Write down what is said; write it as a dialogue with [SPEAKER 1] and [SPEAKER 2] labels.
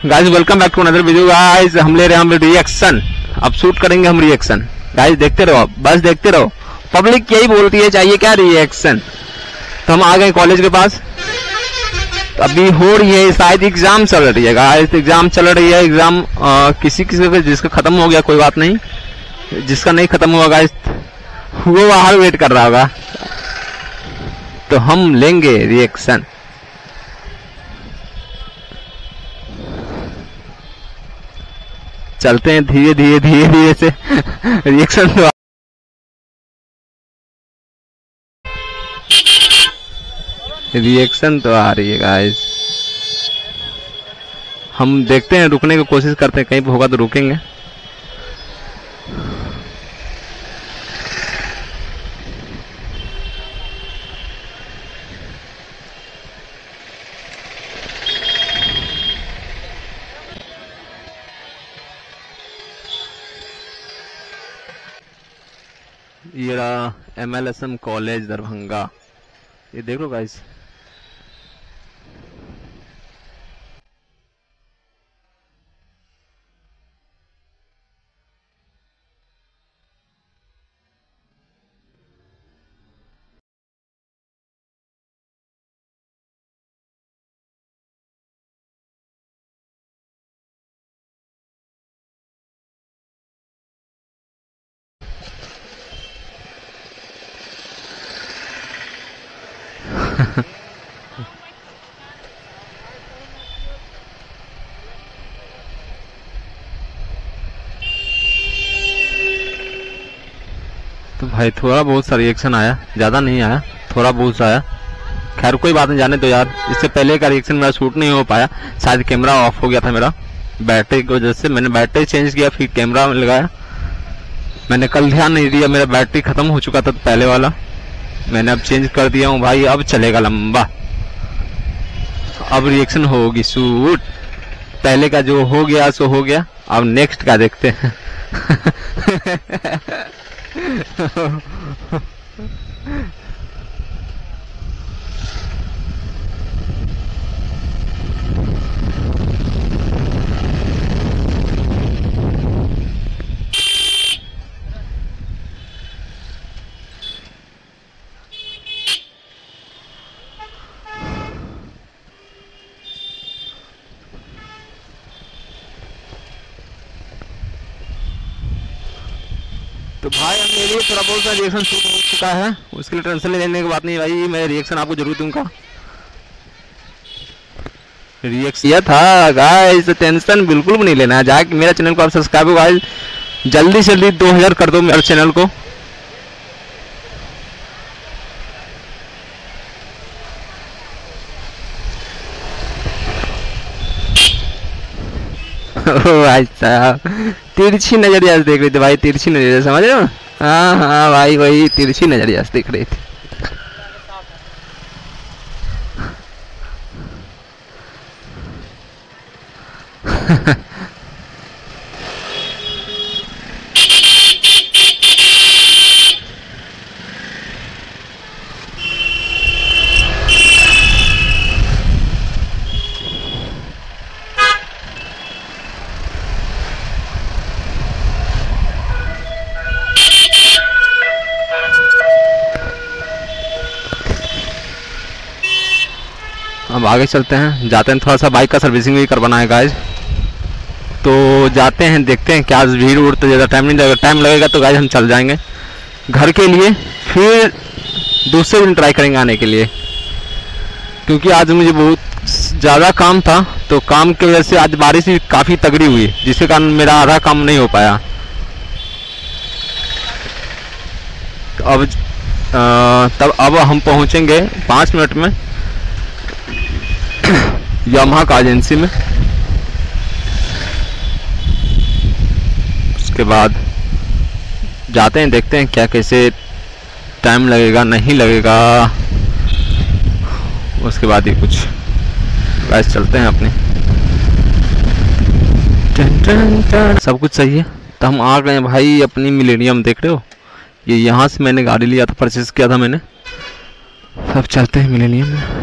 [SPEAKER 1] Guys welcome back to another video guys हम ले रहे हैं हम रिएक्शन अब शूट करेंगे हम रिएक्शन गाइस देखते रहो. बस देखते रहो. पब्लिक यही बोलती है, चाहिए क्या रिएक्शन तो हम आ गए कॉलेज के पास. तो अभी हो रही है, शायद एग्ज़ाम चल रही है गाइस एग्ज़ाम चल रही है. एग्ज़ाम किसी किसी का जिसका खत्म हो गया, कोई बात नहीं. जिसका नहीं खत्म हुआ गाइस वो बाहर वेट कर रहा होगा. तो हम लेंगे रिएक्शन चलते हैं धीरे धीरे धीरे धीरे से। रिएक्शन तो रिएक्शन तो आ रही है गाइस हम देखते हैं, रुकने की कोशिश करते हैं। कहीं पर होगा तो रुकेंगे। ये रहा M L S M college Darbhanga. ये देख लो गाइस तो भाई, थोड़ा बहुत सा रिएक्शन आया। ज़्यादा नहीं आया, थोड़ा बहुत सा आया। खैर, कोई बात नहीं, जाने तो यार। इससे पहले का रिएक्शन मेरा शूट नहीं हो पाया। शायद कैमरा ऑफ़ हो गया था मेरा। बैटरी की वजह से मैंने बैटरी चेंज किया, फिर कैमरा लगाया। मैंने कल ध्यान नहीं दिया, मेरा बैटरी खत्म हो चुका था तो पहले वाला। मैंने अब चेंज कर दिया हूँ भाई, अब चलेगा लंबा। अब रिएक्शन होगी सूट। पहले का जो हो गया, सो हो गया। अब नेक्स्ट का देखते हैं। तो भाई मेरे लिए थोड़ा बहुत रिएक्शन शूट हो चुका है। उसके लिए टेंशन लेने की बात नहीं भाई मैं रिएक्शन आपको ज़रूर दूँगा। रिएक्शन यह था गाइस टेंशन बिल्कुल भी नहीं लेना। है जाके मेरा चैनल को आप सब्सक्राइब गाइस जल्दी से जल्दी 2000 कर दो मेरे चैनल को। भाई साहब। तिरछी नज़रिया से देख रही थी भाई, तिरछी नज़रिया समझ रहे हो? हाँ हाँ भाई, वही तिरछी नज़रिया से देख रहे थे। अब आगे चलते हैं। जाते हैं थोड़ा सा बाइक का सर्विसिंग भी करवाना है गाइज़ तो जाते हैं देखते हैं क्या भीड़ उड़ तो ज़्यादा टाइम नहीं लगेगा टाइम लगेगा तो गाइज़ हम चल जाएँगे। घर के लिए फिर दूसरे दिन ट्राई करेंगे आने के लिए। क्योंकि आज मुझे बहुत ज़्यादा काम था तो काम की वजह से आज बारिश भी काफ़ी तगड़ी हुई जिसके कारण मेरा आधा काम नहीं हो पाया। तो अब अ, तब अब हम पहुँचेंगे पाँच मिनट में। यामाहा का एजेंसी में। उसके बाद जाते हैं, देखते हैं क्या कैसे टाइम लगेगा, नहीं लगेगा। उसके बाद ही कुछ बस चलते हैं अपने। सब कुछ सही है। तो हम आ गए हैं भाई अपनी मिलेनियम देख रहे हो? ये यहाँ से मैंने गाड़ी लिया था परचेज किया था मैंने। सब चलते हैं मिलेनियम में।